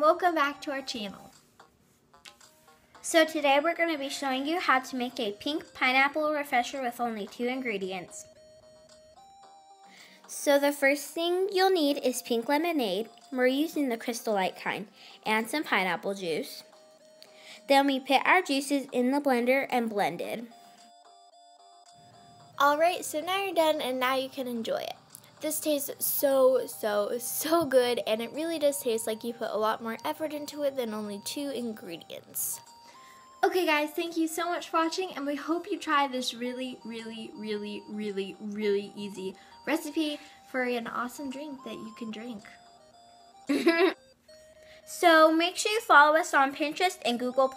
welcome back to our channel. So today we're going to be showing you how to make a pink pineapple refresher with only two ingredients. So the first thing you'll need is pink lemonade. We're using the Crystal Light kind and some pineapple juice. Then we put our juices in the blender and blend it. Alright, so now you're done and now you can enjoy it. This tastes so, so, so good and it really does taste like you put a lot more effort into it than only two ingredients. Okay guys, thank you so much for watching and we hope you try this really, really, really, really, really easy recipe for an awesome drink that you can drink. so make sure you follow us on Pinterest and Google+.